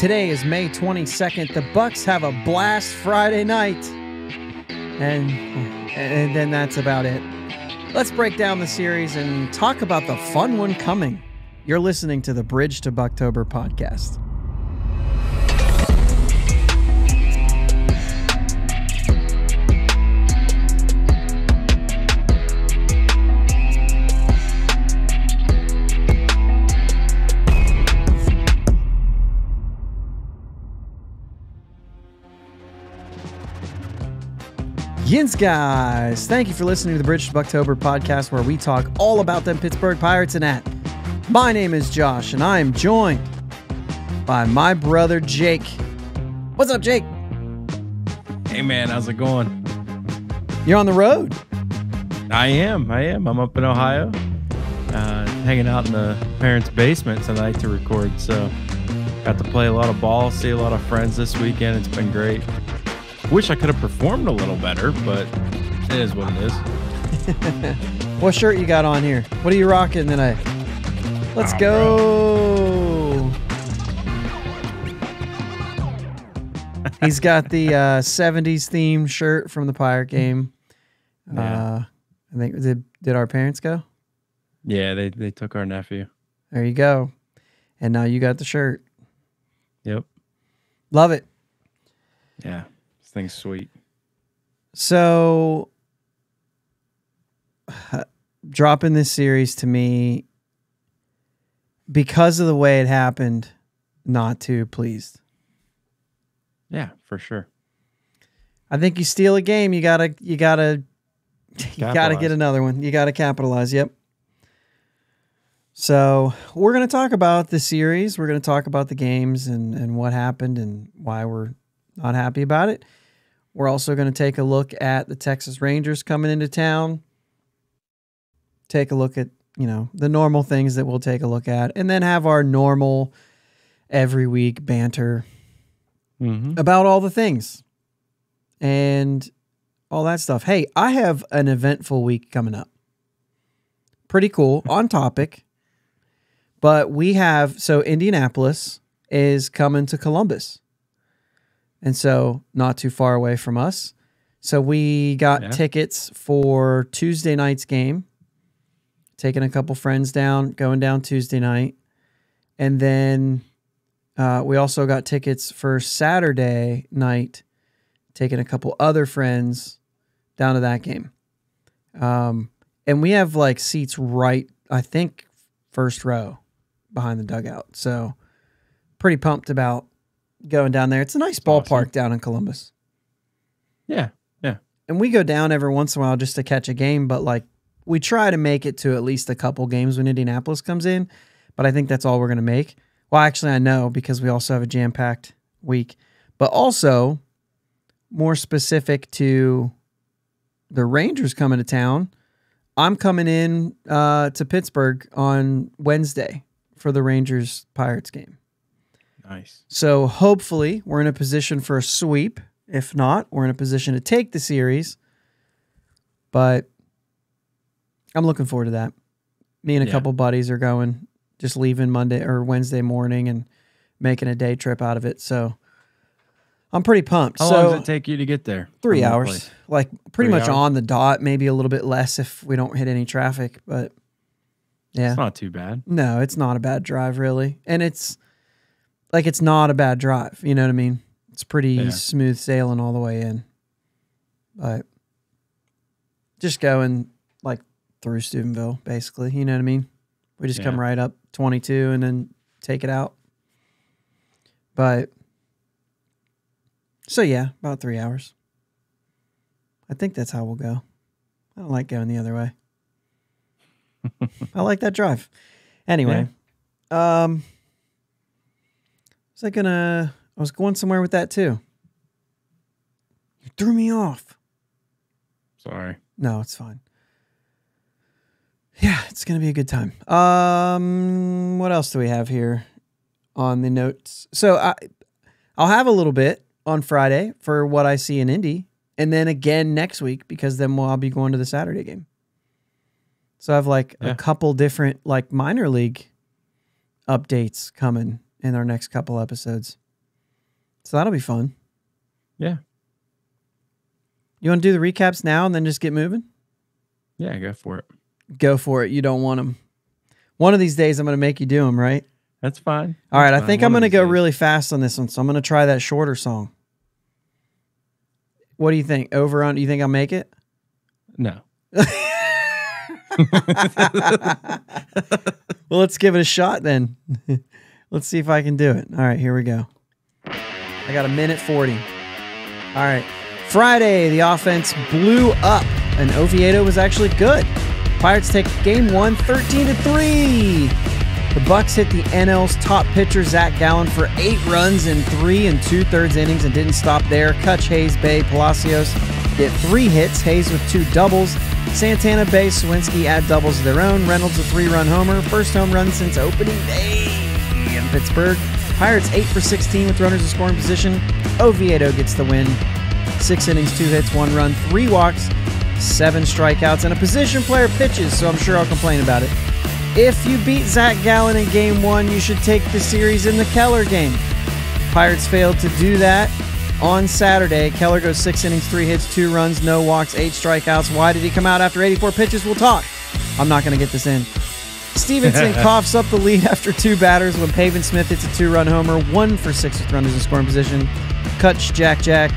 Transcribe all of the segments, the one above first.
Today is May 22nd. The Bucs have a blast Friday night. And and then that's about it. Let's break down the series and talk about the fun one coming. You're listening to the Bridge to Buctober podcast. Yins, guys. Thank you for listening to the Bridge to Buctober podcast, where we talk all about them Pittsburgh Pirates and at. My name is Josh, and I am joined by my brother Jake. What's up, Jake? Hey man, how's it going? You're on the road. I am. I am. I'm up in Ohio, uh, hanging out in the parents' basement tonight to record. So, got to play a lot of ball, see a lot of friends this weekend. It's been great. Wish I could have performed a little better, but it is what it is. What shirt you got on here? What are you rocking tonight? Let's Oh, go. He's got the uh, 70s themed shirt from the Pirate game. Yeah. Uh, I think did did our parents go? Yeah, they they took our nephew. There you go. And now you got the shirt. Yep. Love it. Yeah. This thing's sweet. So, dropping this series to me because of the way it happened, not too pleased. Yeah, for sure. I think you steal a game, you gotta, you gotta, you gotta get another one. You gotta capitalize. Yep. So we're gonna talk about the series. We're gonna talk about the games and and what happened and why we're not happy about it. We're also gonna take a look at the Texas Rangers coming into town. Take a look at you know the normal things that we'll take a look at, and then have our normal every week banter Mm-hmm. about all the things and all that stuff. Hey, I have an eventful week coming up. Pretty cool, on topic. But we have so Indianapolis is coming to Columbus. And so not too far away from us. So we got Yeah. tickets for Tuesday night's game. Taking a couple friends down, going down Tuesday night. And then uh, we also got tickets for Saturday night, taking a couple other friends down to that game. Um, and we have like seats right, I think, first row behind the dugout. So pretty pumped about going down there. It's a nice ballpark awesome. down in Columbus. Yeah. Yeah. And we go down every once in a while just to catch a game, but like we try to make it to at least a couple games when Indianapolis comes in. But I think that's all we're going to make. Well, actually, I know because we also have a jam packed week, but also more specific to the Rangers coming to town. I'm coming in uh, to Pittsburgh on Wednesday for the Rangers Pirates game. Nice. So hopefully we're in a position for a sweep. If not, we're in a position to take the series. But I'm looking forward to that. Me and a Yeah. couple buddies are going, just leaving Monday or Wednesday morning and making a day trip out of it. So I'm pretty pumped. How so long does it take you to get there? three hours, place? like pretty Three much hours? on the dot. Maybe a little bit less if we don't hit any traffic. But yeah, It's not too bad. no, it's not a bad drive really. And it's like it's not a bad drive, you know what I mean? It's pretty Yeah. smooth sailing all the way in. But just going like through Steubenville basically, you know what I mean? We just come right up 22 and then take it out. But so yeah, about 3 hours. I think that's how we'll go. I don't like going the other way. I like that drive. Anyway, um, was I gonna? I was going somewhere with that too. You threw me off. Sorry. No, it's fine. Yeah, it's gonna be a good time. Um, what else do we have here on the notes? So I, I'll have a little bit on Friday for what I see in Indy, and then again next week because then we'll, I'll be going to the Saturday game. So I have like a couple different like minor league updates coming in our next couple episodes. So that'll be fun. Yeah. You want to do the recaps now and then just get moving? Yeah, go for it. Go for it. You don't want them. One of these days, I'm going to make you do them, right? That's fine. All right. That's I think fine. I'm going to go days. really fast on this one. So I'm going to try that shorter song. What do you think? Over on? Do you think I'll make it? No. Well, let's give it a shot then. let's see if I can do it. All right, here we go. I got a minute 40. All right. Friday, the offense blew up, and Oviedo was actually good. Pirates take game one, 13 to 3. The Bucs hit the NL's top pitcher, Zac Gallen, for eight runs in three and two thirds innings and didn't stop there. Cutch, Hayes, Bae, Palacios get three hits, Hayes with two doubles. Santana, Bae, Suwinski add doubles of their own. Reynolds a three run homer, first home run since opening day Pittsburgh. Pirates 8 for 16 with runners in scoring position. Oviedo gets the win. Six innings, two hits, one run, three walks, seven strikeouts, and a position player pitches, so I'm sure I'll complain about it. If you beat Zac Gallen in game one, you should take the series in the Keller game. Pirates failed to do that on Saturday. Keller goes six innings, three hits, two runs, no walks, eight strikeouts. Why did he come out after 84 pitches? We'll talk. I'm not going to get this in. Stephenson coughs up the lead after two batters when Pavin Smith hits a two run homer, one for six with runners in scoring position. Cutch, Jack Jack,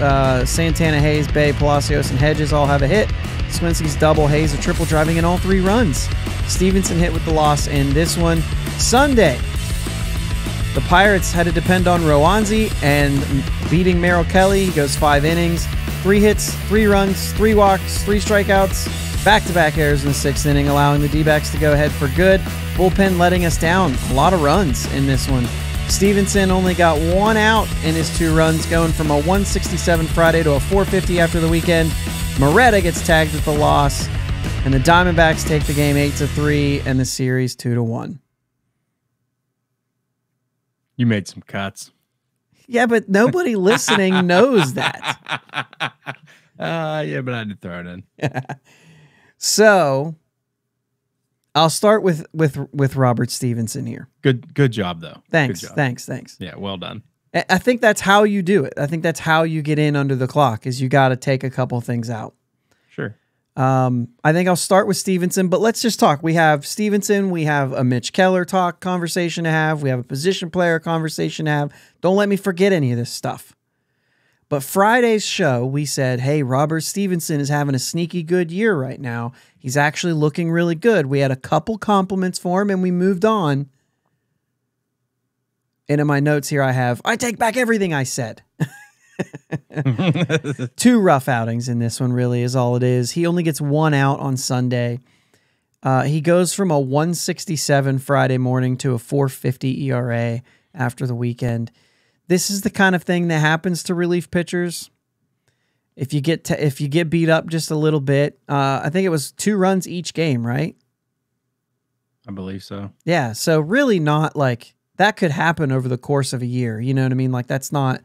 uh, Santana, Hayes, Bae, Palacios, and Hedges all have a hit. Suwinski's double, Hayes a triple, driving in all three runs. Stephenson hit with the loss in this one. Sunday, the Pirates had to depend on Roansy and beating Merrill Kelly. He goes five innings, three hits, three runs, three walks, three strikeouts, back to back errors in the sixth inning, allowing the D backs to go ahead for good. Bullpen letting us down. A lot of runs in this one. Stephenson only got one out in his two runs, going from a 167 Friday to a 450 after the weekend. Moreta gets tagged with the loss, and the Diamondbacks take the game 8 to 3 and the series 2 to 1. You made some cuts. Yeah, but nobody listening knows that. Uh, yeah, but I had to throw it in. So I'll start with with with Robert Stephenson here. Good, good job though. Thanks, job. thanks, thanks. Yeah, well done. I I think that's how you do it. I think that's how you get in under the clock. Is you got to take a couple things out. Sure. Um, I think I'll start with Stephenson, but let's just talk. We have Stephenson, we have a Mitch Keller talk conversation to have, we have a position player conversation to have. Don't let me forget any of this stuff. But Friday's show, we said, hey, Robert Stephenson is having a sneaky good year right now. He's actually looking really good. We had a couple compliments for him and we moved on. And in my notes here, I have, I take back everything I said. Two rough outings in this one, really, is all it is. He only gets one out on Sunday. Uh, he goes from a 167 Friday morning to a 450 ERA after the weekend. This is the kind of thing that happens to relief pitchers. If you get to, if you get beat up just a little bit, uh, I think it was two runs each game, right? I believe so. Yeah. So really not like that could happen over the course of a year. You know what I mean? Like that's not.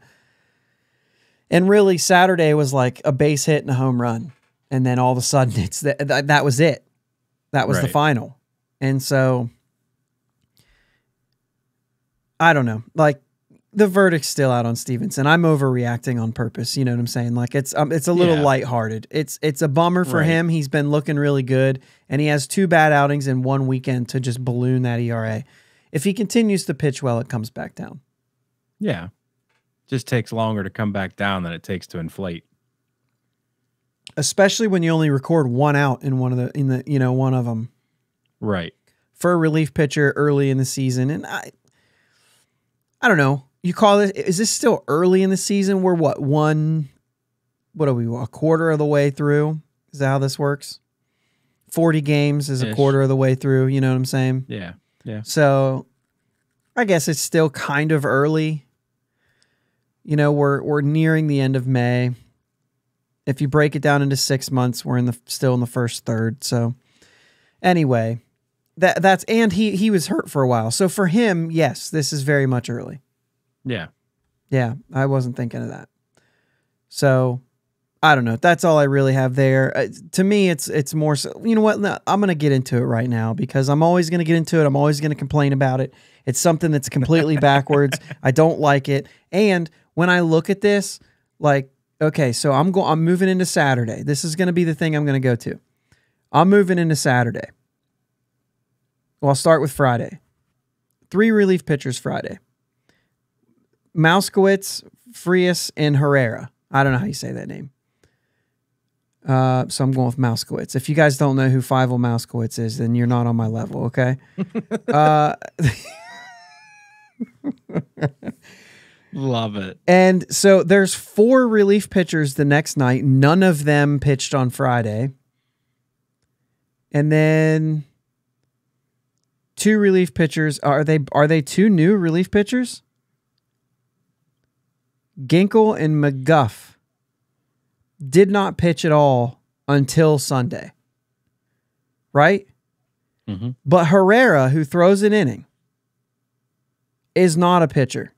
And really, Saturday was like a base hit and a home run, and then all of a sudden it's that that, that was it. That was the final, and so I don't know. Like the verdict's still out on Stephenson. I'm overreacting on purpose. You know what I'm saying? Like it's um, it's a little Yeah. lighthearted. It's it's a bummer for Right. him. He's been looking really good, and he has two bad outings in one weekend to just balloon that ERA. If he continues to pitch well, it comes back down. Yeah. Just takes longer to come back down than it takes to inflate. Especially when you only record one out in one of the in the you know one of them Right. for a relief pitcher early in the season. And I, I don't know. You call this? Is this still early in the season? We're what one? What are we? A quarter of the way through? Is that how this works? Forty games is a quarter of the way through. You know what I'm saying? Yeah. Yeah. So, I guess it's still kind of early. You know, we're we're nearing the end of May. If you break it down into six months, we're in the still in the first third. So, anyway, that that's and he he was hurt for a while. So for him, yes, this is very much early. Yeah. Yeah, I wasn't thinking of that. So, I don't know. That's all I really have there. Uh, to me, it's it's more. So, you know what? No, I'm going to get into it right now because I'm always going to get into it. I'm always going to complain about it. It's something that's completely backwards. I don't like it. And when I look at this, like, okay, so I'm going. I'm moving into Saturday. This is going to be the thing I'm going to go to. I'm moving into Saturday. Well, I'll start with Friday. Three relief pitchers Friday. Mouskowitz, Frias, and Herrera. I don't know how you say that name. Uh, so I'm going with Mouskowitz. If you guys don't know who Fievel Mousekewitz is, then you're not on my level, okay? uh, Love it. and so there's four relief pitchers the next night. None of them pitched on Friday. And then two relief pitchers. Are they are they two new relief pitchers? Ginkel and McGough did not pitch at all until Sunday. Right? Mm-hmm. But Herrera, who throws an inning, is not a pitcher.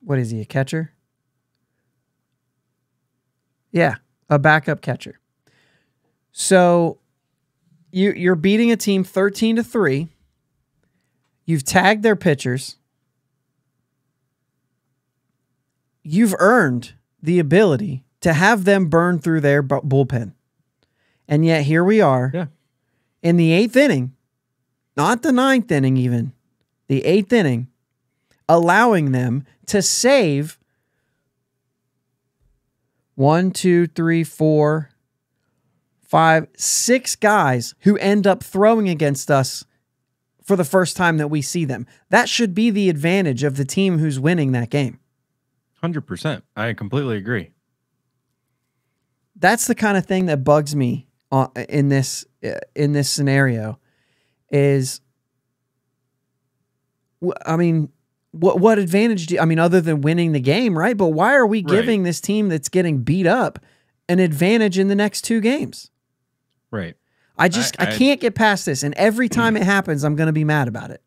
What is he, a catcher? Yeah, a backup catcher. So you you're beating a team 13 to 3. You've tagged their pitchers. You've earned the ability to have them burn through their bu- bullpen. And yet here we are Yeah. in the eighth inning, not the ninth inning, even the eighth inning, allowing them to save one, two, three, four, five, six guys who end up throwing against us for the first time that we see them. That should be the advantage of the team who's winning that game. Hundred percent. I completely agree. that's the kind of thing that bugs me uh, in this uh, in this scenario is I mean what what advantage do I mean other than winning the game right but why are we Right. giving this team that's getting beat up an advantage in the next two games Right. I just I, I- can't get past this and every time it happens I'm going to be mad about it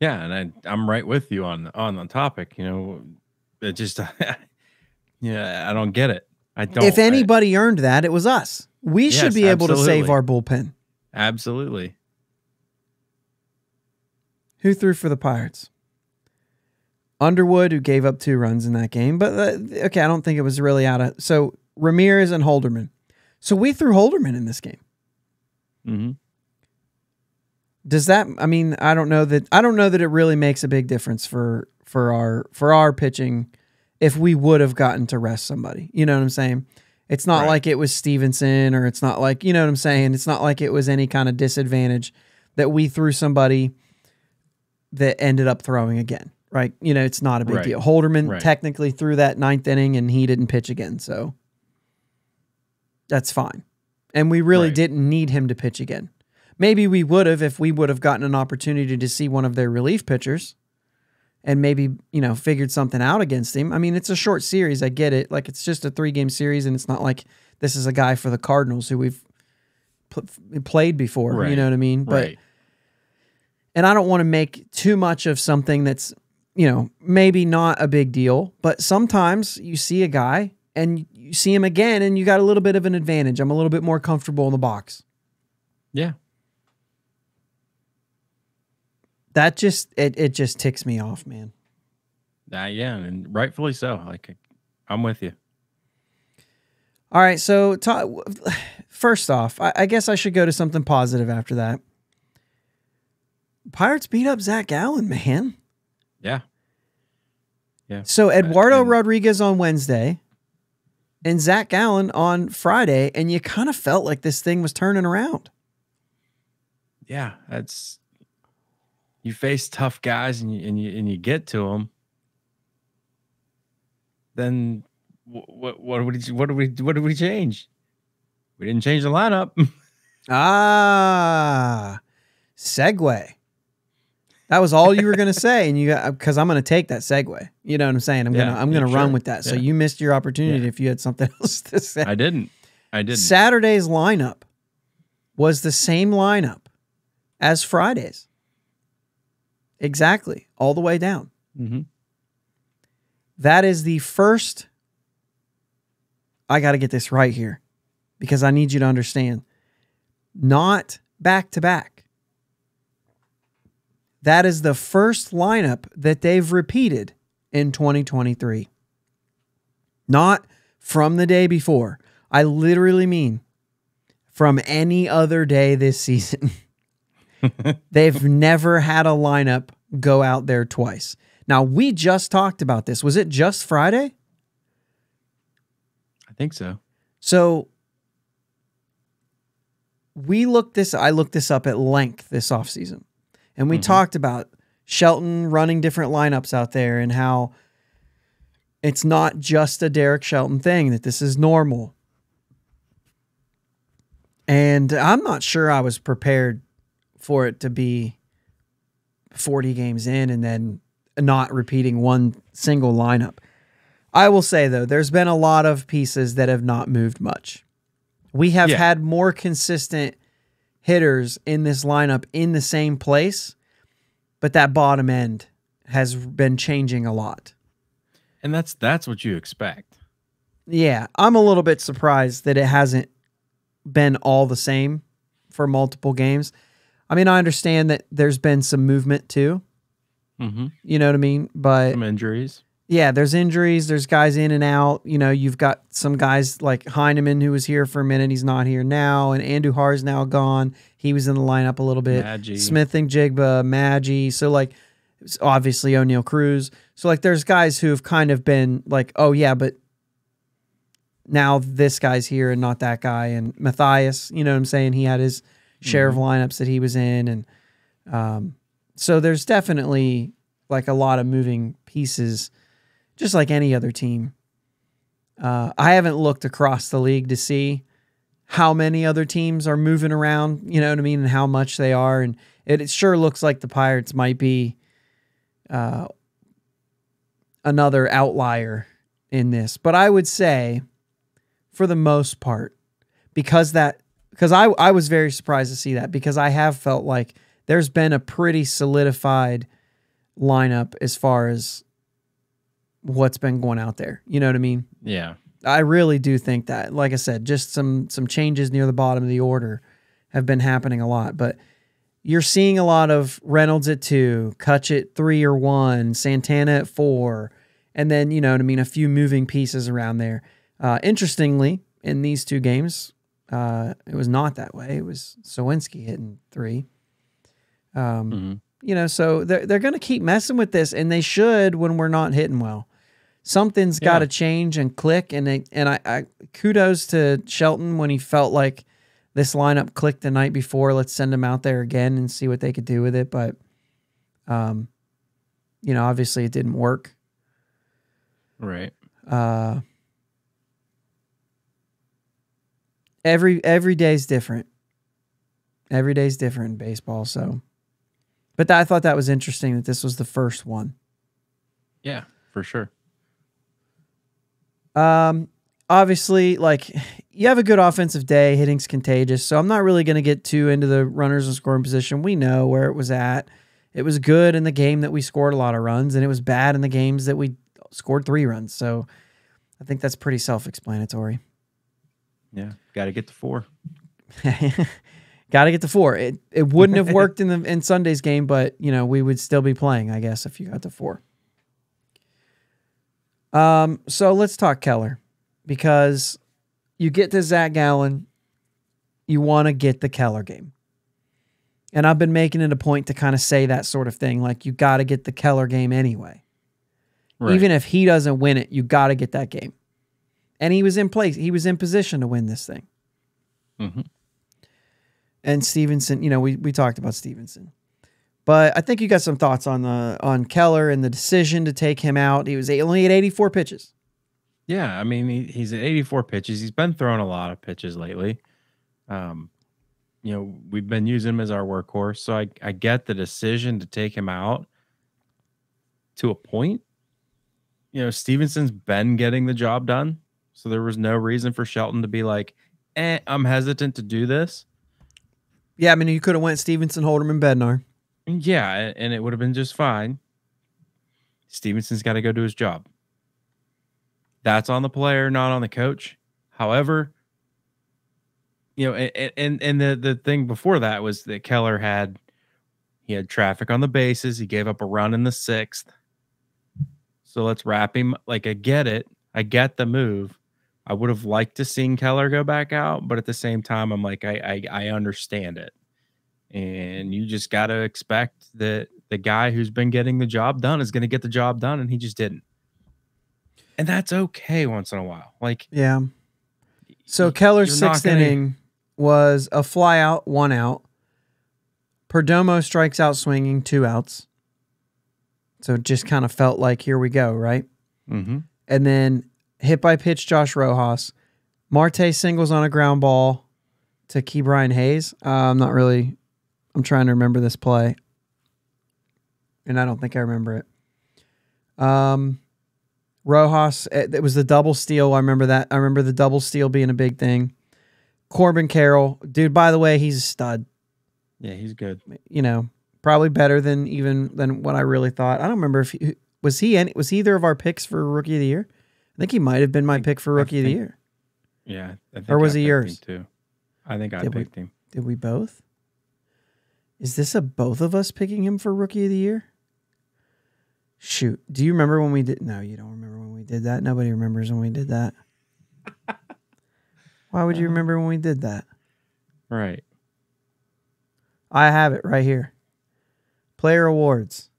Yeah, and I I'm right with you on on the topic. You know, it just yeah, I don't get it. I don't. if I- anybody earned that it was us we should Yes, be able to save our bullpen absolutely. Who threw for the Pirates? Underwood, who gave up two runs in that game, but uh, okay, I don't think it was really out of. So Ramirez and Holderman. So we threw Holderman in this game. Mm-hmm. Does that? I mean, I don't know that. I don't know that it really makes a big difference for for our for our pitching if we would have gotten to rest somebody. You know what I'm saying? It's not Right. like it was Stephenson, or it's not like you know what I'm saying. It's not like it was any kind of disadvantage that we threw somebody that ended up throwing again. Right? You know, it's not a big Right. deal. Holderman Right. technically threw that ninth inning, and he didn't pitch again, so that's fine. And we really didn't need him to pitch again. Maybe we would have if we would have gotten an opportunity to see one of their relief pitchers and maybe, you know, figured something out against him. I mean, it's a short series. I get it. Like, it's just a three game series, and it's not like this is a guy for the Cardinals who we've pl- played before. You know what I mean? But, right. and I don't want to make too much of something that's, you know, maybe not a big deal, but sometimes you see a guy and you see him again and you got a little bit of an advantage. I'm a little bit more comfortable in the box. Yeah. That just it it just ticks me off, man. Uh, yeah, and rightfully so. Like I'm with you. All right, so first off, I, I guess I should go to something positive after that. Pirates beat up Zac Gallen, man. Yeah. Yeah. So Eduardo and- Rodriguez on Wednesday and Zac Gallen on Friday, and you kind of felt like this thing was turning around. Yeah, that's you face tough guys and you and you and you get to them. Then what what what what did we what did we change? We didn't change the lineup. Ah, segue. That was all you were gonna say, and you got because I'm gonna take that segue. You know what I'm saying? I'm Yeah, gonna I'm gonna run sure. with that. So you missed your opportunity Yeah. if you had something else to say. I didn't. I didn't. Saturday's lineup was the same lineup as Friday's. Exactly, all the way down. hmm That is the first. I got to get this right here because I need you to understand. Not back to back. That is the first lineup that they've repeated in 2023. Not from the day before. I literally mean from any other day this season. They've never had a lineup go out there twice. Now, we just talked about this. Was it just Friday? I think so. So we looked this I looked this up at length this offseason. And we Mhm. talked about Shelton running different lineups out there and how it's not just a Derek Shelton thing, that this is normal. And I'm not sure I was prepared for it to be 40 games in and then not repeating one single lineup. I will say though, there's been a lot of pieces that have not moved much. We have Yeah. had more consistent hitters in this lineup in the same place, but that bottom end has been changing a lot. And that's that's what you expect. Yeah, I'm a little bit surprised that it hasn't been all the same for multiple games. I mean, I understand that there's been some movement too. Mm-hmm. You know what I mean? But Some injuries. yeah, there's injuries. There's guys in and out. You know, you've got some guys like Heineman who was here for a minute. He's not here now. And Andujar's now gone. He was in the lineup a little bit. Maggi. Smith-Njigba, Maggi. So like, obviously Oneil Cruz. So like, there's guys who have kind of been like, oh yeah, but now this guy's here and not that guy. And Mathias, you know what I'm saying? He had his share of lineups that he was in, and um, so there's definitely like a lot of moving pieces, just like any other team. Uh, I haven't looked across the league to see how many other teams are moving around, you know what I mean, and how much they are. And it, it sure looks like the Pirates might be uh, another outlier in this. But I would say, for the most part, because that because I I was very surprised to see that because I have felt like there's been a pretty solidified lineup as far as what's been going out there. You know what I mean? Yeah. I really do think that. Like I said, just some some changes near the bottom of the order have been happening a lot, but you're seeing a lot of Reynolds at two, Cutch at three or one, Santana at four, and then you know what I mean, a few moving pieces around there. Uh, interestingly, in these two games, uh, it was not that way. It was Suwinski hitting three. Um, hmm you know, so they're they're going to keep messing with this, and they should when we're not hitting well. Something's got to change and click, and they, and I, I kudos to Shelton when he felt like this lineup clicked the night before. Let's send him out there again and see what they could do with it. But, um, you know, obviously it didn't work. Right. Uh, every every day's different. Every day's different in baseball. So, but I thought that was interesting that this was the first one. Yeah, for sure. Um, obviously, like you have a good offensive day, hitting's contagious. So I'm not really going to get too into the runners in scoring position. We know where it was at. It was good in the game that we scored a lot of runs, and it was bad in the games that we scored three runs. So I think that's pretty self-explanatory. Yeah. Got to get to four. Got to get to four. It it wouldn't have worked in the in Sunday's game, but you know we would still be playing, I guess, if you got to four. Um. So let's talk Keller, because you get to Zac Gallen, you want to get the Keller game, and I've been making it a point to kind of say that sort of thing, like you got to get the Keller game anyway. Right. Even if he doesn't win it, you got to get that game. And he was in place. He was in position to win this thing. hmm and Stephenson, you know, we, we talked about Stephenson. But I think you got some thoughts on the on Keller and the decision to take him out. He was only at 84 pitches. Yeah, I mean he, he's at 84 pitches. He's been throwing a lot of pitches lately. Um, you know, we've been using him as our workhorse, so I I get the decision to take him out to a point. You know, Stephenson's been getting the job done, so there was no reason for Shelton to be like, "Eh, I'm hesitant to do this." Yeah, I mean, you could have went Stephenson, Holderman, Bednar. Yeah, and it would have been just fine. Stephenson's got to go do his job. That's on the player, not on the coach. However, you know, and and, and the the thing before that was that Keller had he had traffic on the bases. He gave up a run in the sixth. So let's wrap him. Like I get it. I get the move. I would have liked to seen Keller go back out, but at the same time, I'm like, I I, I understand it. And you just got to expect that the guy who's been getting the job done is going to get the job done, and he just didn't. And that's okay once in a while. Like, Yeah. So Keller's sixth gonna- inning was a fly out, one out. Perdomo strikes out swinging, two outs. So it just kind of felt like here we go, right? mm-hmm. And then hit by pitch, Josh Rojas. Marte singles on a ground ball to Ke'Bryan Hayes. Uh, I'm not really, I'm trying to remember this play. And I don't think I remember it. Um, Rojas, it, it was the double steal. I remember that. I remember the double steal being a big thing. Corbin Carroll, dude, by the way, he's a stud. yeah, he's good. You know, probably better than even than what I really thought. I don't remember if he, was he any, was he either of our picks for rookie of the year. I think he might have been my pick for rookie of the year. Yeah, I think Or was I he yours? too? I think I Did we- picked him. Did we both? Is this a both of us picking him for rookie of the year? Shoot. Do you remember when we did? No, you don't remember when we did that. Nobody remembers when we did that. Why would you uh-huh. remember when we did that? Right. I have it right here. Player awards.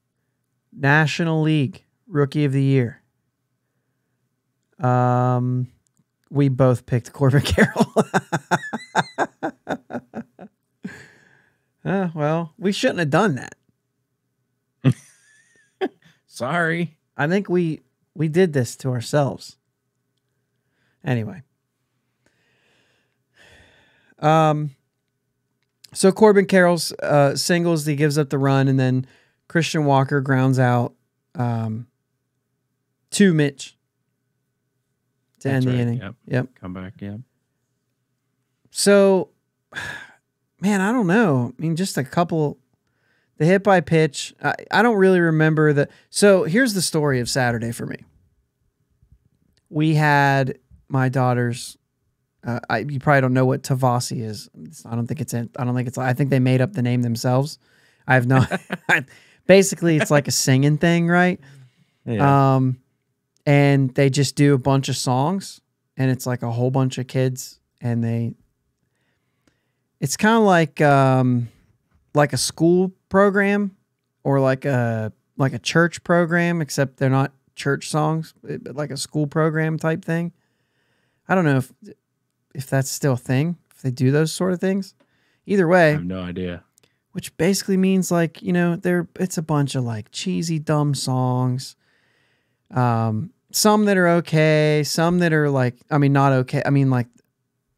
National League Rookie of the Year. Um we both picked Corbin Carroll. uh, well, we shouldn't have done that. Sorry. I think we we did this to ourselves. Anyway. Um so Corbin Carroll's uh singles, he gives up the run, and then Christian Walker grounds out um to Mitch to That's end the inning. Yep. Yep. Come back. Yep. So, man, I don't know. I mean, just a couple. The hit by pitch. I, I don't really remember the. So here's the story of Saturday for me. We had my daughter's. Uh, I you probably don't know what Tavasi is. It's- I don't think it's. in- I don't think it's. I think they made up the name themselves. I have no. basically, it's like a singing thing, right? Yeah. Um, and they just do a bunch of songs, and it's like a whole bunch of kids, and they. It's kind of like um, like a school program, or like a like a church program, except they're not church songs, but but like a school program type thing. I don't know if if that's still a thing. If they do those sort of things, either way. I have no idea. which basically means like you know they're it's a bunch of like cheesy dumb songs um some that are okay some that are like i mean not okay i mean like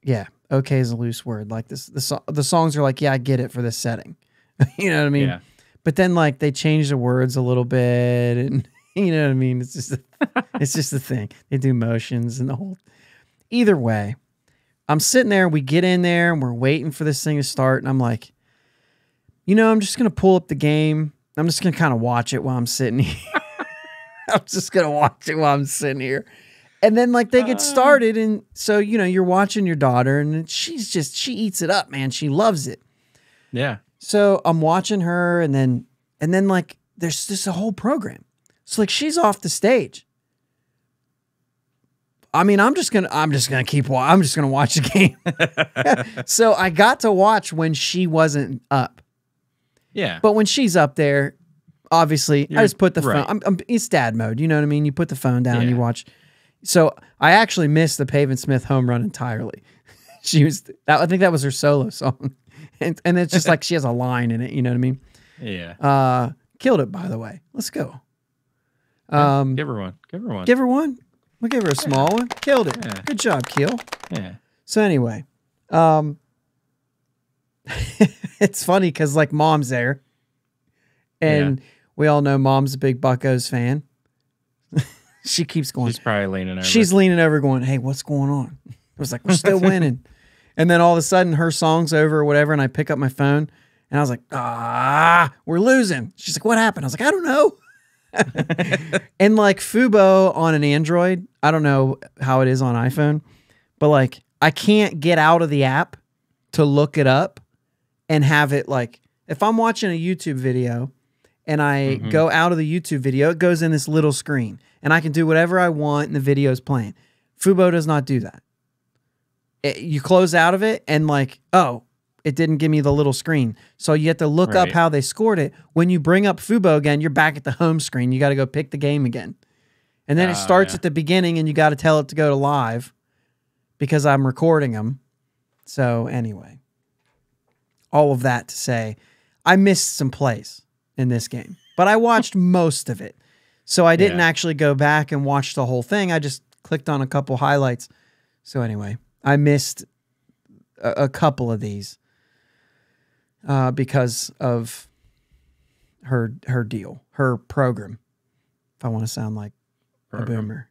yeah okay is a loose word like this the, so- the songs are like yeah i get it for this setting you know what i mean? Yeah. but then like they change the words a little bit and you know what i mean? It's just a, it's just the thing. They do motions and the whole either way i'm sitting there we get in there and we're waiting for this thing to start and i'm like you know i'm just gonna pull up the game. I'm just gonna kind of watch it while i'm sitting here i'm just gonna watch it while i'm sitting here and then like they get uh. started and so you know you're watching your daughter and she's just she eats it up man she loves it Yeah. so I'm watching her, and then and then like there's just a whole program. So like she's off the stage. I mean, I'm just gonna I'm just gonna keep I'm just gonna watch the game. so I got to watch when she wasn't up, Yeah. but when she's up there, obviously I You're- just put the right. phone. I'm, I'm, it's dad mode. You know what I mean? You put the phone down, you watch. So I actually missed the Pavin Smith home run entirely. she was that I think that was her solo song, and and it's just like she has a line in it. You know what I mean? yeah. Uh, killed it by the way. Let's go. Um, give her one. Give her one. give her one. We'll give her a small one. Killed it. Yeah. Good job, Keel. yeah. So anyway, um, it's funny because like mom's there, and we all know mom's a big Buccos fan. she keeps going. She's probably leaning over. She's leaning over, going, "Hey, what's going on?" It was like we're still winning, and then all of a sudden her song's over or whatever, and I pick up my phone and I was like, "Ah, we're losing." She's like, "What happened?" I was like, "I don't know." and like Fubo on an Android, I don't know how it is on iPhone, but like I can't get out of the app to look it up and have it like if I'm watching a YouTube video and I Mhm. go out of the YouTube video, it goes in this little screen and I can do whatever I want and the video is playing. Fubo does not do that. It- you close out of it and like, oh, it didn't give me the little screen. So you have to look up how they scored it. When you bring up Fubo again, you're back at the home screen. You got to go pick the game again. And then it Ah, starts yeah. at the beginning and you got to tell it to go to live because I'm recording them. So anyway, all of that to say, I missed some plays in this game, but I watched most of it. So I didn't Yeah. actually go back and watch the whole thing. I just clicked on a couple highlights. So anyway, I missed a, a couple of these uh, because of her her deal, her program. If I want to sound like a boomer.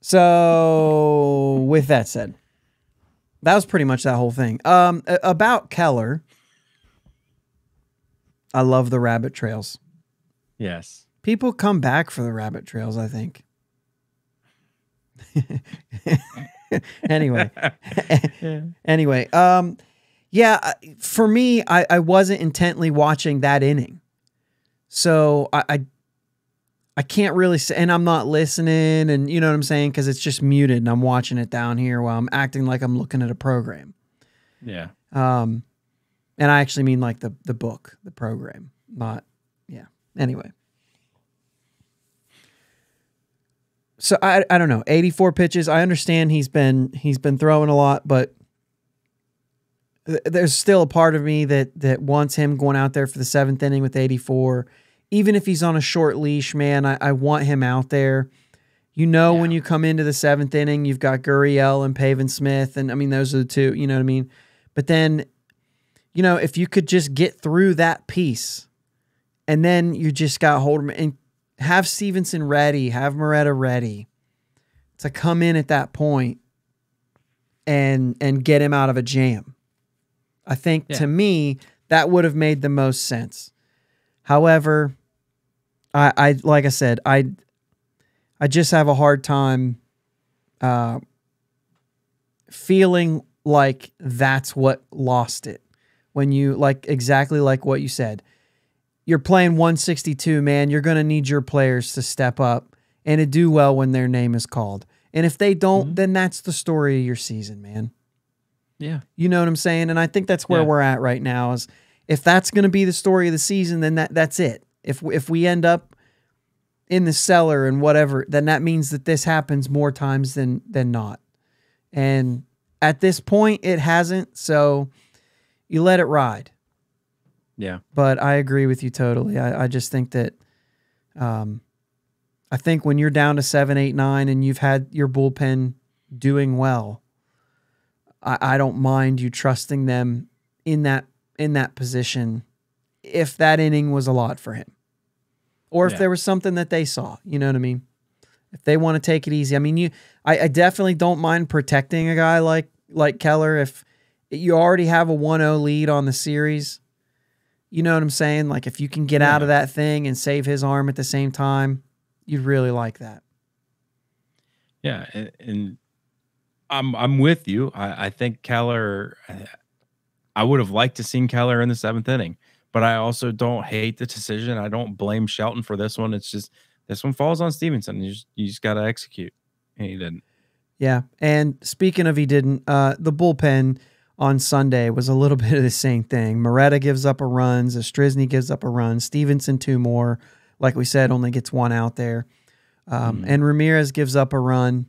So, with that said, that was pretty much that whole thing. Um, about Keller, I love the rabbit trails. Yes. People come back for the rabbit trails. I think. anyway, Yeah. anyway, um, yeah, for me, I, I wasn't intently watching that inning, so I, I, I can't really say, and I'm not listening, and you know what I'm saying, because it's just muted, and I'm watching it down here while I'm acting like I'm looking at a program. Yeah. Um, and I actually mean like the the book, the program, not yeah. Anyway. So I I don't know. 84 pitches. I understand he's been he's been throwing a lot, but th- there's still a part of me that that wants him going out there for the seventh inning with 84. Even if he's on a short leash, man, I, I want him out there. You know, when you come into the seventh inning, you've got Gurriel and Pavin Smith, and I mean those are the two. You know what I mean? But then, you know, if you could just get through that piece, and then you just got Holderman and have Stephenson ready, have Moreta ready to come in at that point and and get him out of a jam. I think Yeah. to me that would have made the most sense. However, I, I like I said, I I just have a hard time uh, feeling like that's what lost it. When you like exactly like what you said, you're playing 162, man. You're going to need your players to step up and to do well when their name is called. And if they don't, Mhm. then that's the story of your season, man. Yeah. You know what I'm saying? And I think that's where Yeah. we're at right now. Is if that's going to be the story of the season, then that that's it. If if we end up in the cellar and whatever, then that means that this happens more times than than not. And at this point, it hasn't. So you let it ride. Yeah. But I agree with you totally. I, I just think that, um, I think when you're down to seven, eight, nine, and you've had your bullpen doing well, I, I don't mind you trusting them in that in that position if that inning was a lot for him, or if Yeah. there was something that they saw. You know what I mean? If they want to take it easy, I mean, you, I, I definitely don't mind protecting a guy like like Keller if you already have a 1-0 lead on the series. You know what I'm saying? Like if you can get out of that thing and save his arm at the same time, you'd really like that. Yeah, and, and I'm I'm with you. I, I think Keller. I would have liked to seen Keller in the seventh inning, but I also don't hate the decision. I don't blame Shelton for this one. It's just this one falls on Stephenson. You just you just got to execute, and he didn't. Yeah. And speaking of he didn't, uh, the bullpen on Sunday was a little bit of the same thing. Moreta gives up a run, Zastryzny gives up a run, Stephenson two more. Like we said, only gets one out there. Um, Mhm. And Ramirez gives up a run.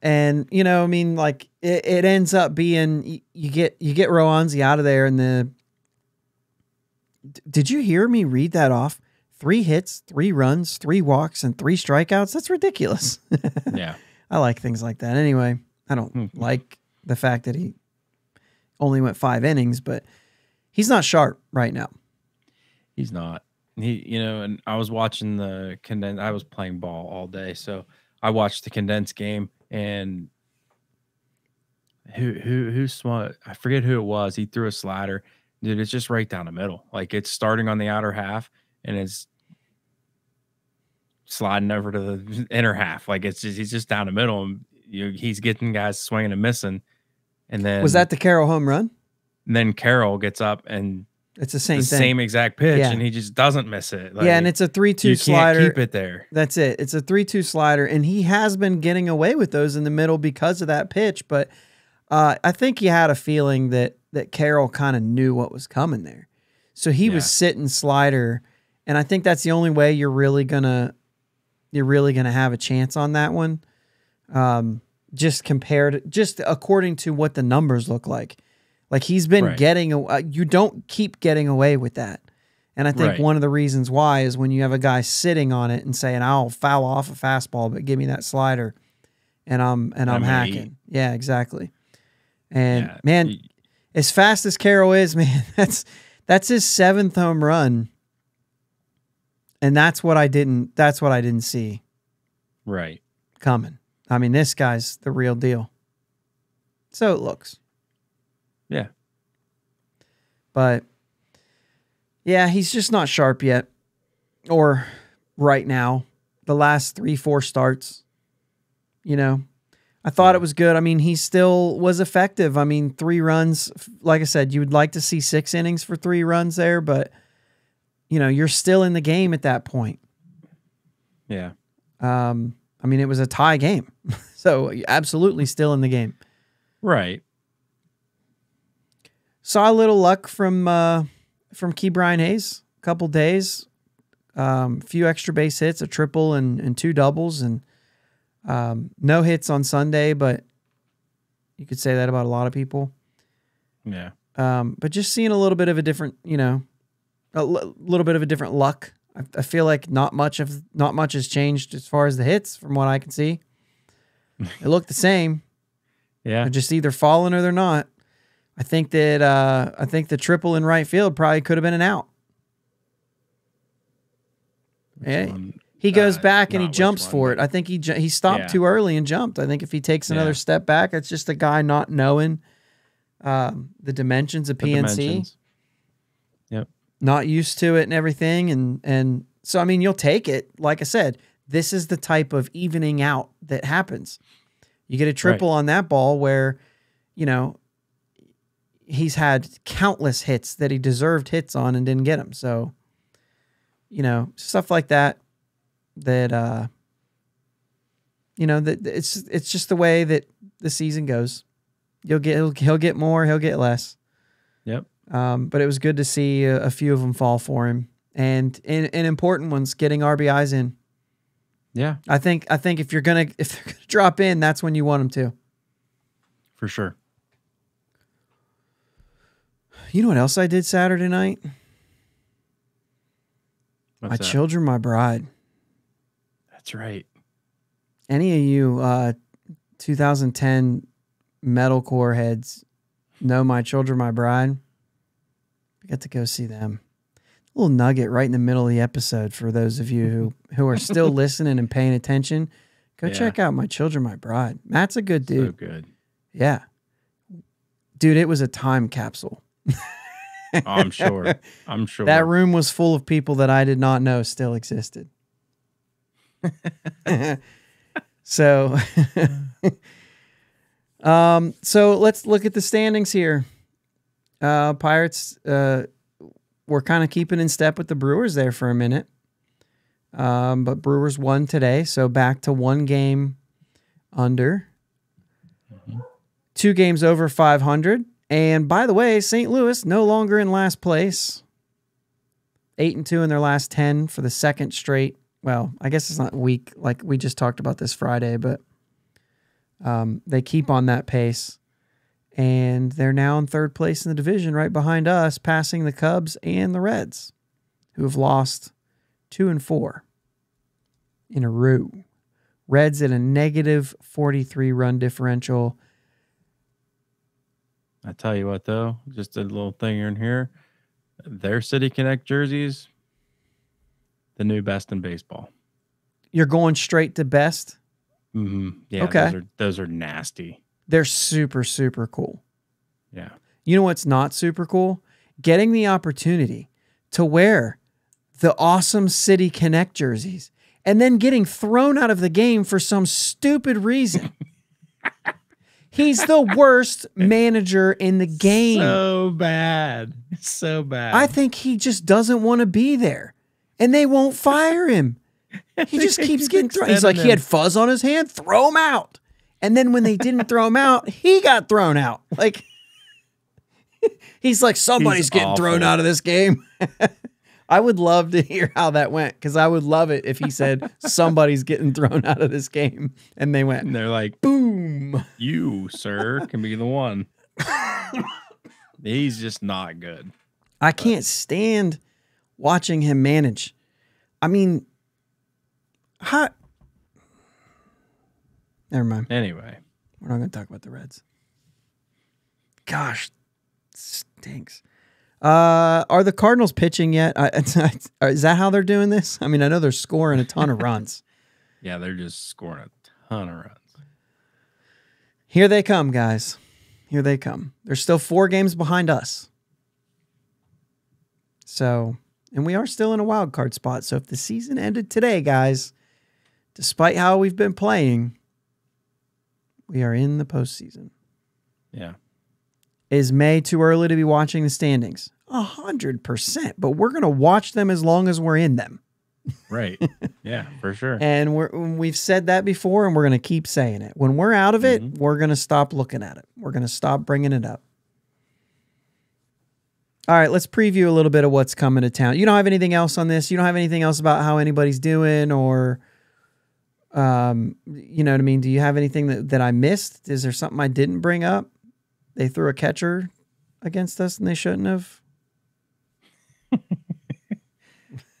And you know, I mean, like it, it ends up being y- you get you get Roansy out of there, and the did you hear me read that off? Three hits, three runs, three walks, and three strikeouts. That's ridiculous. Yeah, I like things like that. Anyway, I don't Mhm. like the fact that he only went five innings, but he's not sharp right now. he's not. He, you know, and I was watching the condensed. I was playing ball all day, so I watched the condensed game, and who who who smart? I forget who it was. He threw a slider, dude, it's just right down the middle. Like it's starting on the outer half and it's sliding over to the inner half. Like it's just he's just down the middle and you, he's getting guys swinging and missing. And then Was that the Carroll home run? And then Carroll gets up and It's the same the thing. same exact pitch Yeah. and he just doesn't miss it. Like, yeah, and it's a three-two slider. keep it there. That's it. It's a 3 2 slider, and he has been getting away with those in the middle because of that pitch. But uh, I think he had a feeling that that Carroll kind of knew what was coming there. So he Yeah. was sitting slider, and I think that's the only way you're really gonna you're really gonna have a chance on that one. Um, just compared, just according to what the numbers look like. Like he's been Right. getting, uh, you don't keep getting away with that. And I think Right. one of the reasons why is when you have a guy sitting on it and saying, "I'll foul off a fastball, but give me that slider," and I'm and I'm I'm hacking. Yeah, exactly. And Yeah, man, y- as fast as Carroll is, man, that's that's his seventh home run, and that's what I didn't. That's what I didn't see right. coming. I mean, this guy's the real deal. So it looks. Yeah. But yeah, he's just not sharp yet. Or right now. The last three, four starts. You know. I thought it was good. I mean, he still was effective. I mean, three runs. Like I said, you would like to see six innings for three runs there, but you know, you're still in the game at that point. Yeah. Um, I mean, it was a tie game. so absolutely still in the game. Right. Saw a little luck from uh, from Ke'Bryan Hayes. A couple days, um, few extra base hits, a triple and, and two doubles, and um, no hits on Sunday. But you could say that about a lot of people. Yeah. Um, but just seeing a little bit of a different, you know, a l- little bit of a different luck. I, I feel like not much of not much has changed as far as the hits from what I can see. They look the same. Yeah. They're just either falling or they're not. I think that uh, I think the triple in right field probably could have been an out. Yeah, he goes uh, back and he jumps one, for it. I think he he stopped Yeah. too early and jumped. I think if he takes another Yeah. step back, it's just a guy not knowing um, the dimensions of the PNC, dimensions. Yep. Not used to it and everything, and and so I mean you'll take it. Like I said, this is the type of evening out that happens. You get a triple on that ball where, you know, he's had countless hits that he deserved hits on and didn't get them. So, you know, stuff like that that uh you know, that it's it's just the way that the season goes. You'll get he'll, he'll get more, he'll get less. Yep. Um, but it was good to see a, a few of them fall for him, and in, in important ones, getting RBIs in. Yeah. I think I think if you're gonna if they're gonna drop in, that's when you want them to. For sure. You know what else I did Saturday night? What's my that? children, my bride. That's right. Any of you uh, 2010 metalcore heads know my children, my bride? I got to go see them. A little nugget right in the middle of the episode for those of you who who are still listening and paying attention. Go Yeah. check out my children, my bride. Matt's a good dude. So good. Yeah. Dude, it was a time capsule. Oh, I'm sure. I'm sure. That room was full of people that I did not know still existed. so um so let's look at the standings here. Uh Pirates uh were kind of keeping in step with the Brewers there for a minute. Um but Brewers won today, so back to one game under. Two games over 500. And by the way, St. Louis no longer in last place. Eight and two in their last 10 for the second straight. Well, I guess it's not week like we just talked about this Friday, but um, they keep on that pace. And they're now in third place in the division, right behind us, passing the Cubs and the Reds, who have lost two and four in a row. Reds at a negative 43 run differential. I tell you what, though, just a little thing in here. Their City Connect jerseys, the new best in baseball. You're going straight to best. Mm-hmm. Yeah. Okay. Those are, those are nasty. They're super, super cool. Yeah. You know what's not super cool getting the opportunity to wear the awesome City Connect jerseys and then getting thrown out of the game for some stupid reason. He's the worst manager in the game. So bad. So bad. I think he just doesn't want to be there. And they won't fire him. He just keeps getting thrown. He's like, he had fuzz on his hand, throw him out. And then when they didn't throw him out, he got thrown out. Like he's like, somebody's He's getting thrown out of this game. I would love to hear how that went because I would love it if he said somebody's getting thrown out of this game. And they went, And they're like, boom. you, sir, can be the one. He's just not good. I can't stand watching him manage. I mean, how? Never mind. Anyway, We're not going to talk about the Reds. Gosh, stinks. Uh, are the Cardinals pitching yet? I, is that how they're doing this? I mean, I know they're scoring a ton of runs. yeah, they're just scoring a ton of runs. Here they come, guys. Here they come. They're still four games behind us. So, and we are still in a wild card spot. So, if the season ended today, guys, despite how we've been playing, we are in the postseason. Yeah. Is May too early to be watching the standings? A hundred percent. But we're gonna watch them as long as we're in them, Right. yeah, for sure. and we're we've said that before, and we're gonna keep saying it. When we're out of it, mm-hmm. we're gonna stop looking at it. We're gonna stop bringing it up. All right, let's preview a little bit of what's coming to town. You don't have anything else on this. You don't have anything else about how anybody's doing, or, um, you know what I mean. Do you have anything that that I missed? Is there something I didn't bring up? They threw a catcher against us, and they shouldn't have.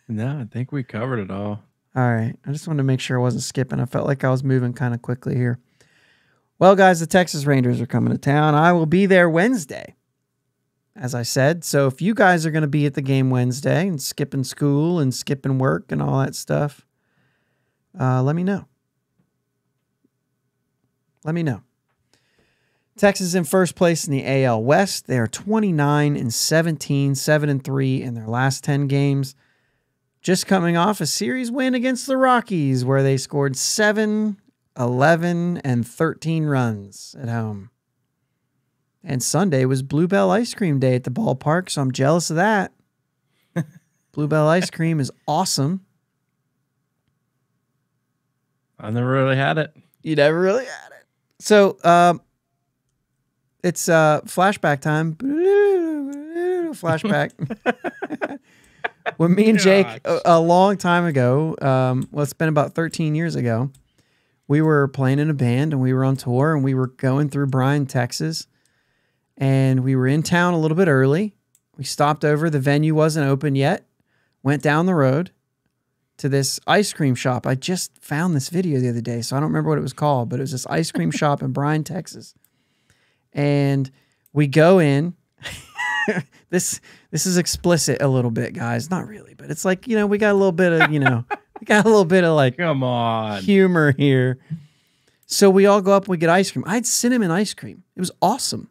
No, I think we covered it all. All right. I just wanted to make sure I wasn't skipping. I felt like I was moving kind of quickly here. Well, guys, the Texas Rangers are coming to town. I will be there Wednesday, as I said. So if you guys are going to be at the game Wednesday and skipping school and skipping work and all that stuff, uh, let me know. Let me know. Texas is in first place in the AL West. They are 29 and 17, 7 and 3 in their last 10 games just coming off a series win against the Rockies where they scored 7, 11, and 13 runs at home. And Sunday was Bluebell Ice Cream Day at the ballpark, so I'm jealous of that. Bluebell Ice Cream is awesome. I never really had it. You never really had it. So, um, it's uh, flashback time. Flashback. when me and Jake a, a long time ago, um, well, it's been about 13 years ago, we were playing in a band and we were on tour and we were going through Bryan, Texas, and we were in town a little bit early. We stopped over. The venue wasn't open yet. Went down the road to this ice cream shop. I just found this video the other day, so I don't remember what it was called, but it was this ice cream shop in Bryan, Texas. And we go in. this this is explicit a little bit, guys. Not really, but it's like, you know, we got a little bit of, you know, we got a little bit of like Come on. humor here. So we all go up and we get ice cream. I had cinnamon ice cream. It was awesome.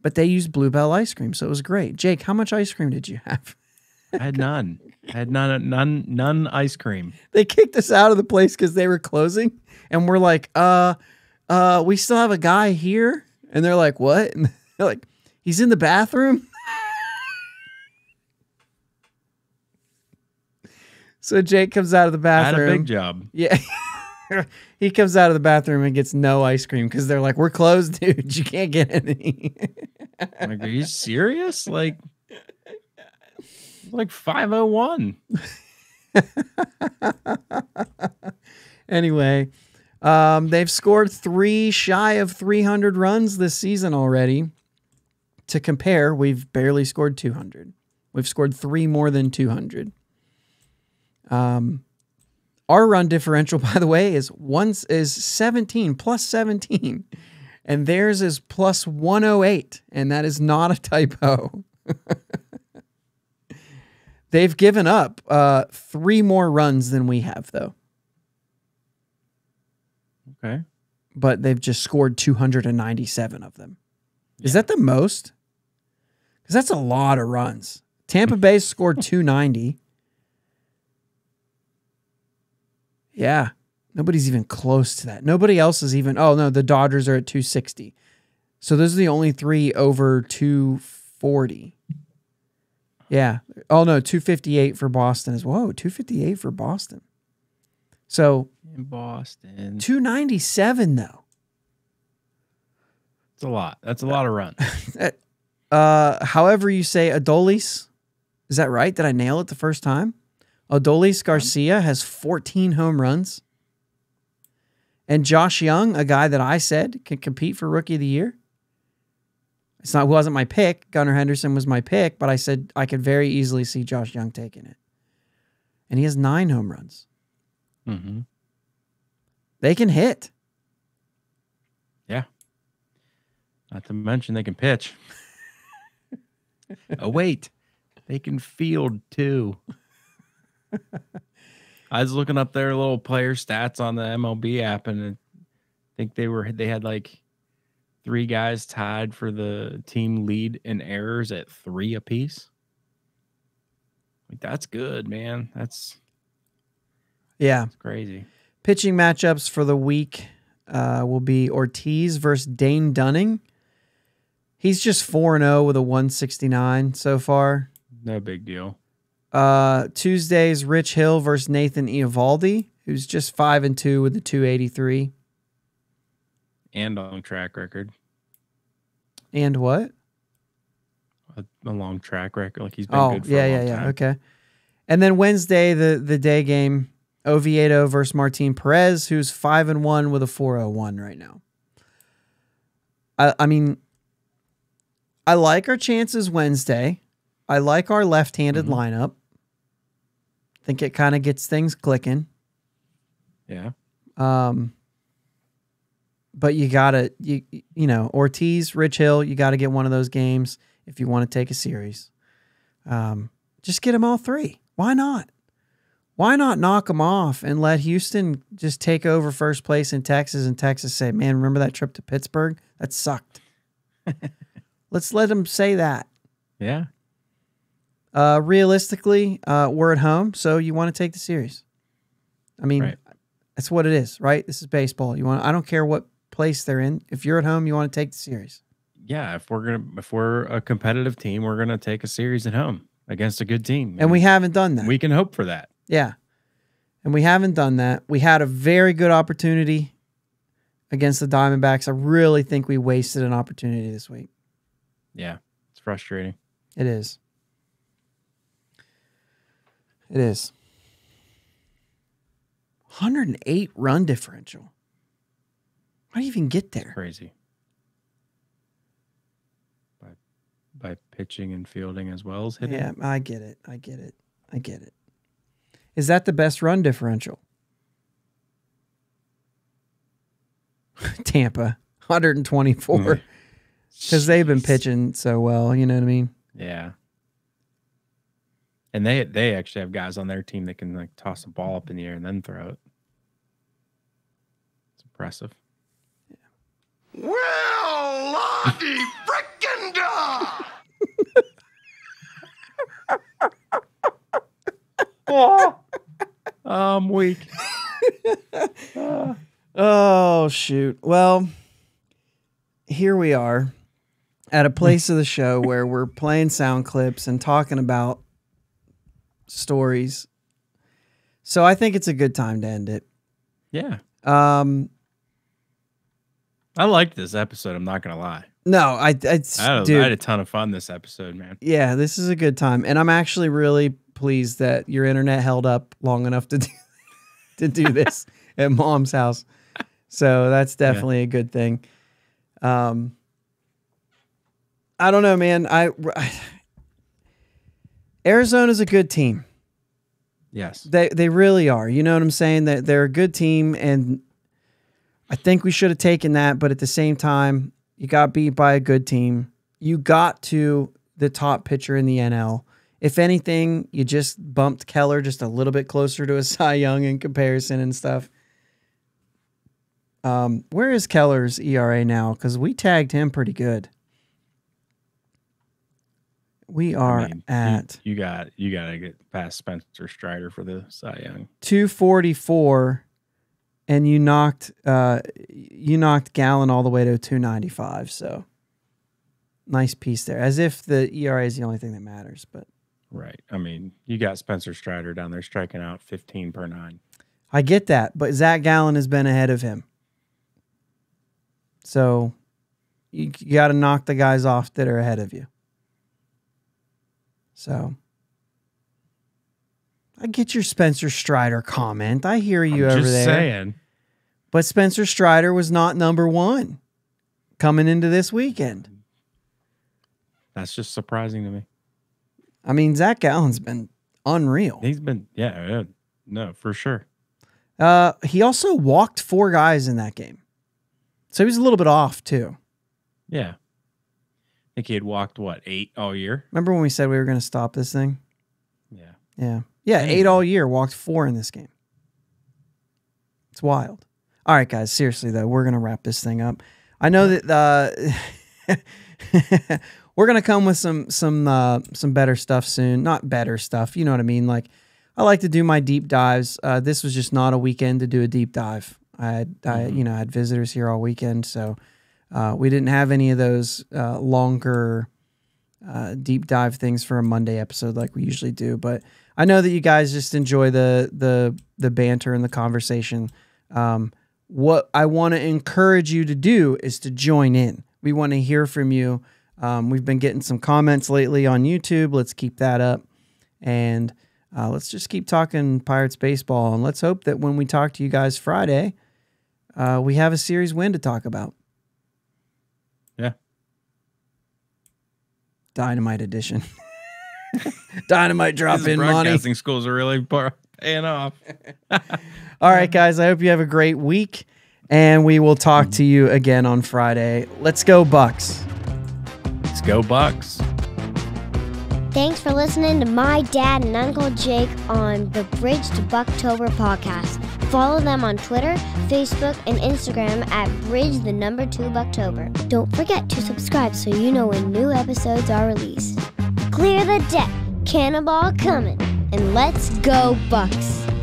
But they used Bluebell ice cream, so it was great. Jake, how much ice cream did you have? I had none. I had none none none ice cream. they kicked us out of the place because they were closing. And we're like, uh, uh, we still have a guy here. And they're like, what? And they're like, he's in the bathroom. so Jake comes out of the I had a bathroom. big job. Yeah. he comes out of the bathroom and gets no ice cream because they're like, we're closed, dude. You can't get any. I'm like, are you serious? Like like 501. anyway, um, they've scored three shy of 300 runs this season already. To compare, we've barely scored 200. We've scored three more than 200. Um, our run differential, by the way, is once is 17 plus 17, and theirs is plus 108, and that is not a typo. They've given up uh, three more runs than we have, though. Okay. but they've just scored 297 of them. Is that the most? Because that's a lot of runs. Tampa Bay scored 290. Yeah. Nobody's even close to that. Nobody else is even. Oh, no. The Dodgers are at 260. So those are the only three over 240. Yeah. Oh, no. 258 for Boston as well. Whoa, 258 for Boston. So In Boston. 297, though. It's a lot. That's a lot of runs. Uh, however you say Adolis, is that right? Did I nail it the first time? Adolis Garcia has 14 home runs. And Josh Jung, a guy that I said can compete for rookie of the year. It's not wasn't my pick. Gunnar Henderson was my pick, but I said I could very easily see Josh Jung taking it. And he has nine home runs. mm-hmm. They can hit. Yeah. Not to mention they can pitch. oh wait, they can field too. I was looking up their little player stats on the MLB app, and I think they were they had like three guys tied for the team lead in errors at three apiece. Like that's good, man. That's Yeah. crazy. Pitching matchups for the week uh, will be Ortiz versus Dane Dunning. He's just 4 and 0 with a 169 so far. No big deal. Uh, Tuesday's Rich Hill versus Nathan Eovaldi, who's just 5 and 2 with a 283. And on track record. And what? A, a long track record. Like he's been Oh, good for yeah, yeah, yeah. time. Okay. And then Wednesday, the, the day game, Oviedo versus Martin Perez, who's 5 and 1 with a 401 right now. I, I mean, I like our chances Wednesday. I like our left handed Mhm. lineup. Think it kind of gets things clicking. Yeah. Um, but you gotta you you know Ortiz, Rich Hill, you got to get one of those games if you want to take a series. Um, just get them all three. Why not? Why not knock them off and let Houston just take over first place in Texas and Texas say, "Man, remember that trip to Pittsburgh? That sucked." Let's let them say that. Yeah. Uh, realistically, uh, we're at home, so you want to take the series. I mean, Right. that's what it is, right? This is baseball. You want I don't care what place they're in. If you're at home, you want to take the series. yeah, if we're gonna if we're a competitive team, we're gonna take a series at home against a good team, And we haven't done that. we can hope for that. yeah. And we haven't done that. We had a very good opportunity against the Diamondbacks. I really think we wasted an opportunity this week. Yeah, it's frustrating. It is. It is. 108 run differential. How do you even get there? Crazy. By by pitching and fielding as well as hitting. Yeah, I get it. I get it. I get it. Is that the best run differential? Tampa, 124. Mm. Because they've been pitching so well. You know what I mean? Yeah. And they they actually have guys on their team that can like toss a ball up in the air and then throw it. It's impressive. Well, Lottie frickin' da! I'm weak. Oh, shoot. Well, here we are at a place of the show where we're playing sound clips and talking about stories. So I think it's a good time to end it. Yeah. Um, I liked this episode, I'm not gonna lie. no, I, I had, a, dude, I had a ton of fun this episode, man. yeah, this is a good time, and I'm actually really pleased that your internet held up long enough to do, to do this at mom's house. So that's definitely a good thing. Um, I don't know, man. I Arizona's a good team. Yes. They they really are. You know what I'm saying? That they're a good team, and I think we should have taken that. But at the same time, you got beat by a good team. You got to the top pitcher in the NL. If anything, you just bumped Keller just a little bit closer to a Cy Young in comparison and stuff. Um, where is Keller's ERA now? Because we tagged him pretty good. We are I mean, you- at you, got you got to get past Spencer Strider for the Cy Young. 244 and you knocked uh you knocked Gallen all the way to 295 so nice piece there as if the ERA is the only thing that matters but Right. I mean, you got Spencer Strider down there striking out 15 per nine. I get that but Zac Gallen has been ahead of him so you, you got to knock the guys off that are ahead of you so I get your Spencer Strider comment. I hear you I'm over just there. saying. But Spencer Strider was not number one coming into this weekend. That's just surprising to me. I mean, Zac Gallen's been unreal. He's been, yeah, yeah no, for sure. Uh, he also walked four guys in that game. So he was a little bit off too. Yeah. I think he had walked, what, eight all year? Remember when we said we were going to stop this thing? Yeah. Yeah. Yeah, eight all year, walked four in this game. It's wild. All right, guys, seriously though, we're going to wrap this thing up. I know that uh we're going to come with some some uh some better stuff soon. Not better stuff, you know what I mean? Like I like to do my deep dives. Uh this was just not a weekend to do a deep dive. I had I you know, I had visitors here all weekend, so uh, we didn't have any of those uh, longer uh, deep dive things for a Monday episode like we usually do. But I know that you guys just enjoy the the the banter and the conversation. Um, what I want to encourage you to do is to join in. We want to hear from you. Um, we've been getting some comments lately on YouTube. Let's keep that up, and uh, let's just keep talking Pirates baseball. And let's hope that when we talk to you guys Friday, uh, we have a series win to talk about. Yeah. Dynamite edition. Dynamite drop in money. broadcasting schools are really par- paying off. All right, guys. I hope you have a great week, and we will talk to you again on Friday. Let's go, Bucs. Let's go, Bucs. Thanks for listening to my dad and Uncle Jake on the Bridge to Buctober podcast. Follow them on Twitter, Facebook, and Instagram at Bridge the number two Buctober. Don't forget to subscribe so you know when new episodes are released. Clear the deck, cannonball coming, and let's go Bucs!